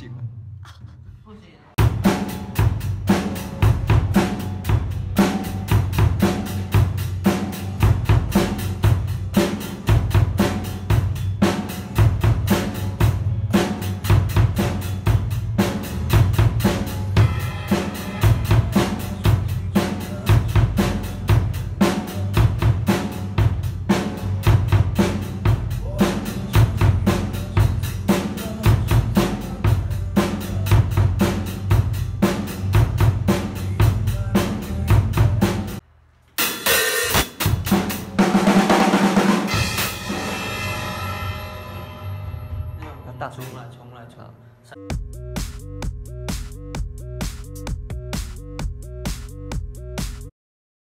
行了。重来，重来，重来。